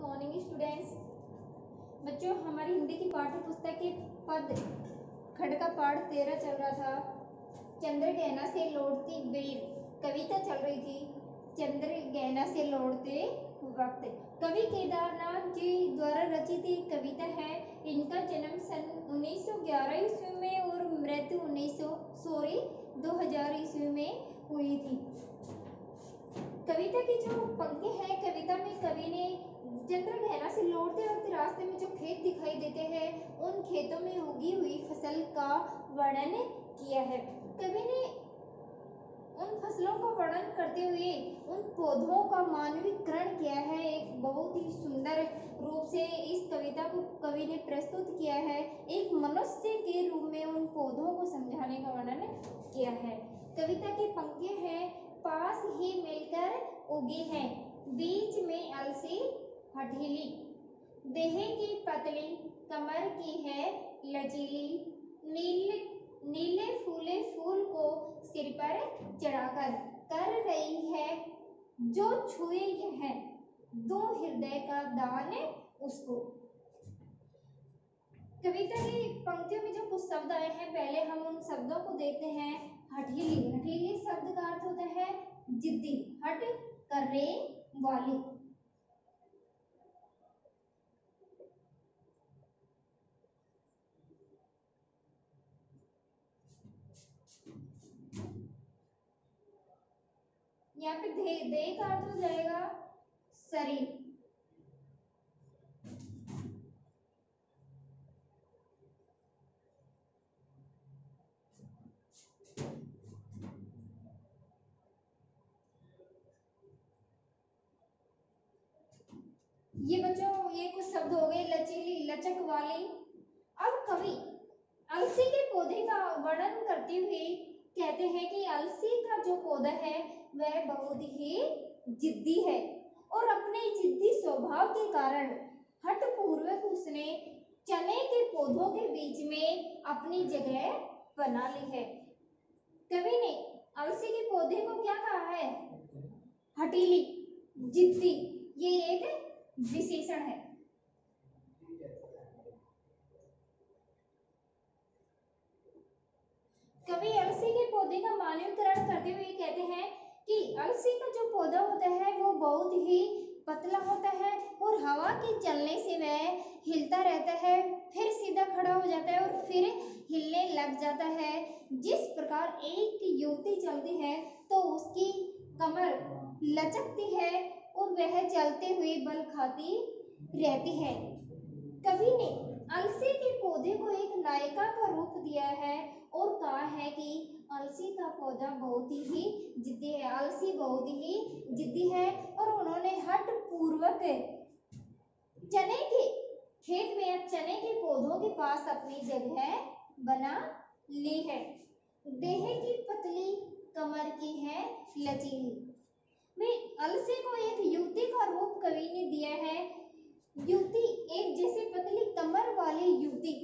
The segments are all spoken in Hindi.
मॉर्निंग स्टूडेंट्स बच्चों, हमारी हिंदी की पाठ्य पुस्तक के पद, खड़ का पाठ तेरह चल रहा था। चंद्र गहना से लौटती बेर कविता चल रही थी। चंद्र गहना से लौटते वक्त, कवि केदारनाथ जी द्वारा रचित एक कविता है। इनका जन्म सन 1911 ईस्वी में और मृत्यु 1900 सॉरी 2000 ईस्वी में हुई थी। कविता की जो पंक्ति है, कविता में कवि ने चंद्र गहना से लौटते वक्त रास्ते में जो खेत दिखाई देते हैं, उन खेतों में उगी हुई फ़सल का वर्णन किया है। कवि ने उन फ़सलों का वर्णन करते हुए उन पौधों का मानवीकरण किया है। एक बहुत ही सुंदर रूप से इस कविता को कवि ने प्रस्तुत किया है। एक मनुष्य के रूप में उन पौधों को समझाने का वर्णन किया है। कविता की पंक्तियाँ हैं, पास ही मिलकर उगे हैं, बीच में अलसी हठीली देह की पतली कमर की है लचीली। नीले नीले फूले फूल को सिर पर चढ़ाकर कर रही है। जो छुए यह, दो हृदय का दान है उसको। कविता की पंक्तियों में जो कुछ शब्द आए हैं, पहले हम उन शब्दों को देखते हैं। हठीली हठीली शब्द का अर्थ होता है जिद्दी, हट करने वाली। यहाँ पे दे दे का अर्थ हो जाएगा शरीर ये बच्चों, ये कुछ शब्द हो गए, लचीली, लचक वाली। अब कवि अलसी के पौधे का वर्णन करते हुए कहते हैं कि अलसी का जो पौधा है वह बहुत ही जिद्दी है और अपने जिद्दी स्वभाव के कारण हट पूर्वक उसने चने के पौधों के बीच में अपनी जगह बना ली है। कवि ने अलसी के पौधे को क्या कहा है? हटीली, जिद्दी, ये एक विशेषण है। कवि अलसी के पौधे का मानवीकरण करते हुए कहते हैं अलसी का जो पौधा होता है, वो बहुत ही पतला होता है और हवा के चलने से वह हिलता रहता है, फिर सीधा खड़ा हो जाता है और फिर हिलने लग जाता है। जिस प्रकार एक युवती चलती है तो उसकी कमर लचकती है और वह चलते हुए बल खाती रहती है। कवि ने अलसी के पौधे को एक नायिका का रूप दिया है और कहा है कि अलसी का पौधा बहुत ही बहुत ही जिद्दी है और उन्होंने हट पूर्वक चने के खेत में चने के पौधों के पास अपनी जगह बना ली है। देह की पतली कमर की है लचीली। में अलसे को एक युवती का रूप कवि ने दिया है। युवती एक जैसे पतली कमर वाली युवती।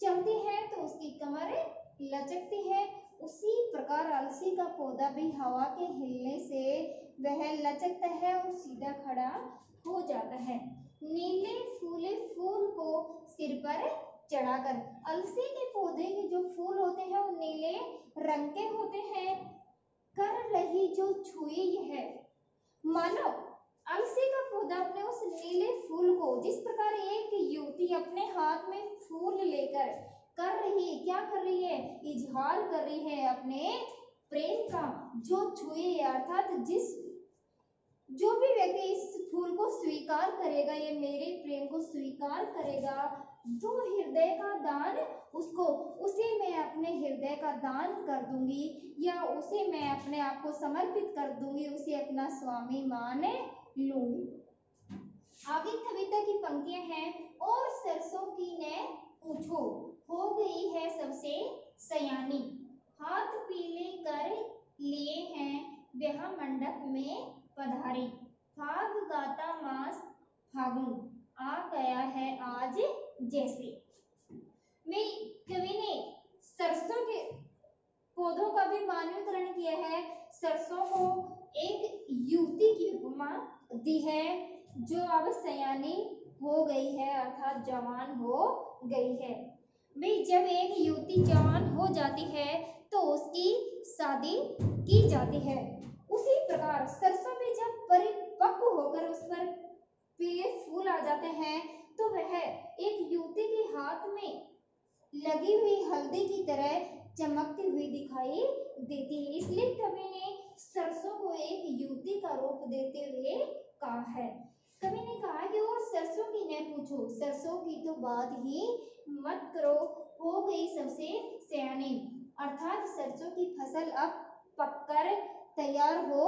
चलती है तो उसकी कमर लचकती है। उसी प्रकार अलसी का पौधा भी हवा के हिलने से वह लचकता है और सीधा खड़ा हो जाता है। नीले फूले फूल को सिर पर चढ़ाकर, अलसी के पौधे के जो फूल होते हैं, वो नीले रंग के होते हैं। कर रही जो छुई है। मानो, अलसी का पौधा अपने उस नीले फूल को, जिस प्रकार एक युवती अपने हाथ में फूल लेकर कर रही है, क्या कर रही है? इजहार कर रही है अपने प्रेम का, जो छुए अर्थात जिस, जो भी व्यक्ति इस फूल को स्वीकार करेगा, ये मेरे प्रेम को स्वीकार करेगा, जो हृदय का दान उसको, उसे मैं अपने हृदय का दान कर दूँगी, या उसे मैं अपने आप को समर्पित कर दूँगी, उसे अपना स्वामी मान लूँगी। आगे कविता की पंक्तियाँ हैं, और सरसों की ने पूछो, हो गई है सबसे सयानी। हाथ पीले कर लिए हैं ब्याह मंडप में पधारी। फाग गाता मास फागुन आ गया है आज जैसे। में कवि ने सरसों के पौधों का भी मानवीकरण किया है। सरसों को एक युवती की उपमा दी है, जो अब सयानी हो गई है, अर्थात जवान हो गई है। भाई जब एक युवती जवान हो जाती है तो उसकी शादी की जाती है। उसी प्रकार सरसों में जब परिपक्व होकर उस पर पीले फूल आ जाते हैं तो वह एक युवती के हाथ में लगी हुई हल्दी की तरह चमकती हुई दिखाई देती है। इसलिए कवि ने सरसों को एक युवती का रूप देते हुए कहा है। कवि ने कहा कि और सरसों की न पूछो। सरसों की तो बात ही मत करो। हो गई सबसे सयानी। अर्थात सरसों की फ़सल अब पककर तैयार हो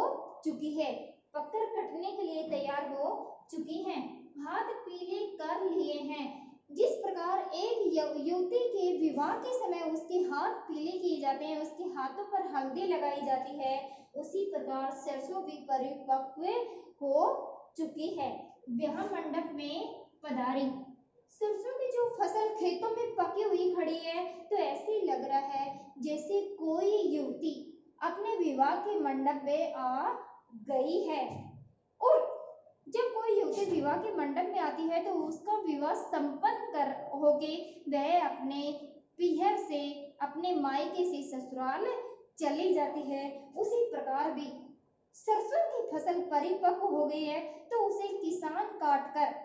चुकी है। पककर कटने के लिए तैयार हो चुकी हैं। हाथ पीले कर लिए हैं। जिस प्रकार एक युवती के विवाह के समय उसके हाथ पीले किए जाते हैं, उसके हाथों पर हल्दी लगाई जाती है, उसी प्रकार सरसों भी परिपक्व हो चुकी है। ब्याह मंडप में पधारी। सरसों की जो फ़सल खेतों में पकी हुई खड़ी है तो ऐसे लग रहा है जैसे कोई युवती अपने विवाह के मंडप में आ गई है। और जब कोई युवती विवाह के मंडप में आती है तो उसका विवाह संपन्न कर होके वह अपने पिहर से, अपने मायके से ससुराल चली जाती है। उसी प्रकार भी सरसों की फ़सल परिपक्व हो गई है तो उसे किसान काटकर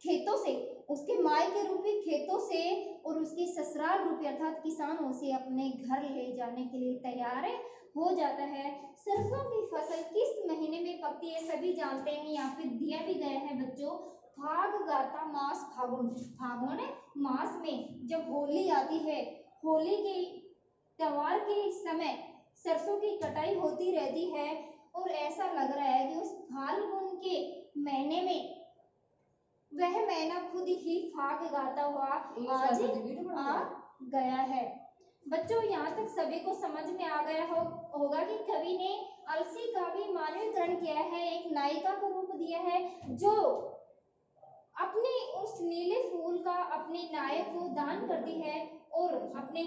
खेतों से, उसके माय के रूपी खेतों से और उसके ससुराल रूपी अर्थात किसान उसे अपने घर ले जाने के लिए तैयार हो जाता है। सरसों की फ़सल किस महीने में पकती है, सभी जानते हैं, यहाँ पे दिया भी गया है बच्चों। फाग गाता मास फागुन फागुन मास में जब होली आती है, होली के त्योहार के समय सरसों की कटाई होती रहती है और ऐसा लग रहा है कि उस फाल्गुन के महीने में वह महीना खुद ही फाग गाता हुआ आज आ गया है। बच्चों यहाँ तक सभी को समझ में आ गया हो होगा कि कवि ने अलसी का भी मानवीकरण किया है एक नायिका को रूप दिया है जो अपने उस नीले फूल का अपने नायक को दान करती है और अपने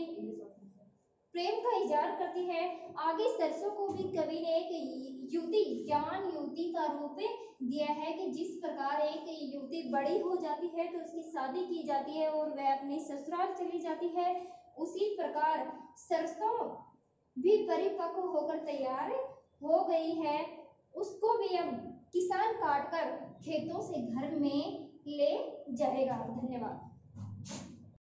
प्रेम का इजहार करती है। आगे सरसों को भी कवि ने एक युवती, ज्ञान युवती का रूप दिया है कि जिस प्रकार एक युवती बड़ी हो जाती है तो उसकी शादी की जाती है और वह अपने ससुराल चली जाती है। उसी प्रकार सरसों भी परिपक्व होकर तैयार हो गई है। उसको भी अब किसान काट कर खेतों से घर में ले जाएगा। धन्यवाद।